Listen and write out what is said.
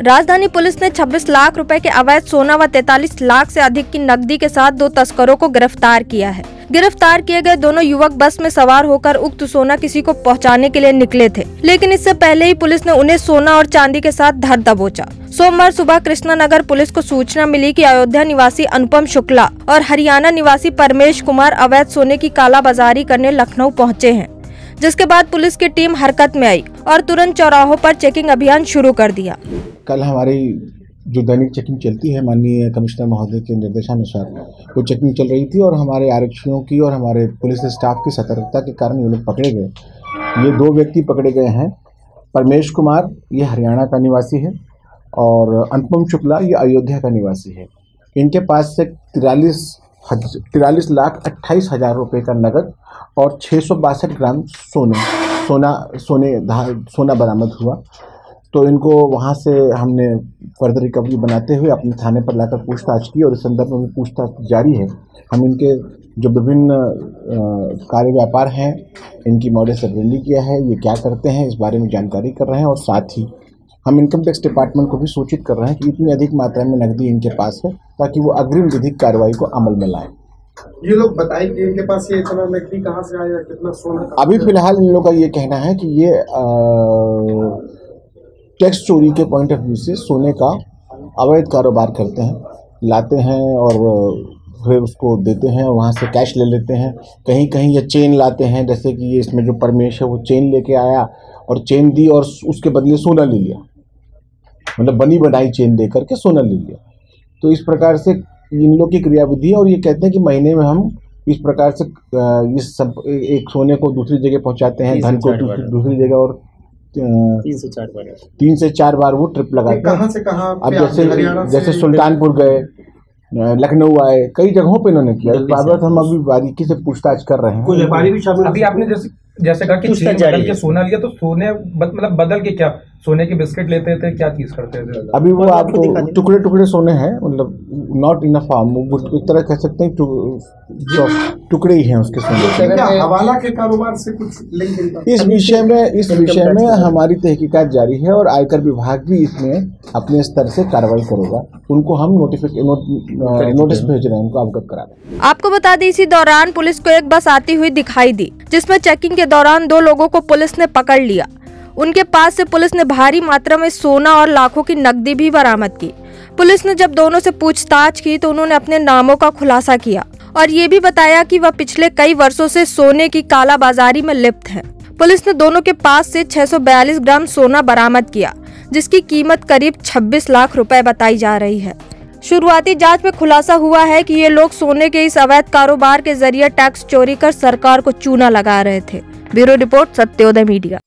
राजधानी पुलिस ने 26 लाख रुपए के अवैध सोना व 43 लाख से अधिक की नकदी के साथ दो तस्करों को गिरफ़्तार किया है। गिरफ़्तार किए गए दोनों युवक बस में सवार होकर उक्त सोना किसी को पहुँचाने के लिए निकले थे, लेकिन इससे पहले ही पुलिस ने उन्हें सोना और चांदी के साथ धर दबोचा। सोमवार सुबह कृष्णा नगर पुलिस को सूचना मिली कि अयोध्या निवासी अनुपम शुक्ला और हरियाणा निवासी परमेश कुमार अवैध सोने की कालाबाजारी करने लखनऊ पहुँचे हैं। जिसके बाद पुलिस की टीम हरकत में आई और तुरंत चौराहों पर चेकिंग अभियान शुरू कर दिया। कल हमारी जो दैनिक चेकिंग चलती है, माननीय कमिश्नर महोदय के निर्देशानुसार, वो चेकिंग चल रही थी और हमारे आरक्षियों की और हमारे पुलिस स्टाफ की सतर्कता के कारण ये लोग पकड़े गए। ये दो व्यक्ति पकड़े गए हैं। परमेश कुमार, ये हरियाणा का निवासी है और अनुपम शुक्ला, ये अयोध्या का निवासी है। इनके पास से तिरालीस तिरालीस लाख अट्ठाईस हज़ार रुपये का नगद और छः सौ बासठ ग्राम सोने, सोना सोने सोना बरामद हुआ। तो इनको वहाँ से हमने फर्दर रिकवरी बनाते हुए अपने थाने पर लाकर पूछताछ की और इस संदर्भ में पूछताछ जारी है। हम इनके जो विभिन्न कार्य व्यापार हैं, इनकी मॉडल सर्वेली किया है, ये क्या करते हैं, इस बारे में जानकारी कर रहे हैं और साथ ही हम इनकम टैक्स डिपार्टमेंट को भी सूचित कर रहे हैं कि इतनी अधिक मात्रा में नकदी इनके पास है ताकि वो अग्रिम विधिक कार्रवाई को अमल में लाएँ। ये लोग बताए कि इनके पास ये इतना नकदी कहाँ से आया कितना सोना अभी फ़िलहाल इन लोग का ये कहना है कि ये टैक्स चोरी के पॉइंट ऑफ़ व्यू से सोने का अवैध कारोबार करते हैं लाते हैं और फिर उसको देते हैं और वहाँ से कैश ले लेते हैं। कहीं कहीं ये चेन लाते हैं जैसे कि ये इसमें जो परमेश है वो चेन लेके आया और चेन दी और उसके बदले सोना ले लिया। मतलब बनी बनाई चेन दे करके सोना ले लिया। तो इस प्रकार से इन लोग की क्रियाविधि है और ये कहते हैं कि महीने में हम इस प्रकार से इस सब एक सोने को दूसरी जगह पहुंचाते हैं धन को दूसरी जगह और तीन से चार बार। तीन से चार बार वो ट्रिप लगाते हैं। कहाँ से कहाँ अब जैसे जैसे सुल्तानपुर गए लखनऊ आए कई जगहों पे इन्होंने किया। इस बाबत हम अभी बारीकी से पूछताछ कर रहे हैं। व्यापारी भी शामिल अभी आपने जैसे जैसे कहा कि के सोना लिया तो सोने मतलब बदल के क्या सोने के बिस्किट लेते थे क्या चीज़ करते थे? अभी वो आपको टुकड़े टुकड़े सोने हैं मतलब नॉट इन फॉर्म एक तरह कह सकते हैं टुकड़े ही हैं उसके सोने हवाला के कारोबार से कुछ लिंक इस विषय में इस विषय में हमारी तहकीकात जारी है और आयकर विभाग भी इसमें अपने स्तर से कार्रवाई करेगा। उनको हम नोटिफिकेशन नोटिस भेज रहे हैं उनको अवगत करा रहे हैं। आपको बता दें इसी दौरान पुलिस को एक बस आती हुई दिखाई दी जिसमें चेकिंग के दौरान दो लोगों को पुलिस ने पकड़ लिया। उनके पास से पुलिस ने भारी मात्रा में सोना और लाखों की नकदी भी बरामद की। पुलिस ने जब दोनों से पूछताछ की तो उन्होंने अपने नामों का खुलासा किया और ये भी बताया कि वह पिछले कई वर्षों से सोने की कालाबाजारी में लिप्त हैं। पुलिस ने दोनों के पास से 642 ग्राम सोना बरामद किया, जिसकी कीमत करीब 26 लाख रुपए बताई जा रही है। शुरुआती जाँच में खुलासा हुआ है कि ये लोग सोने के इस अवैध कारोबार के ज़रिए टैक्स चोरी कर सरकार को चूना लगा रहे थे। Bureau report, Satyoday media.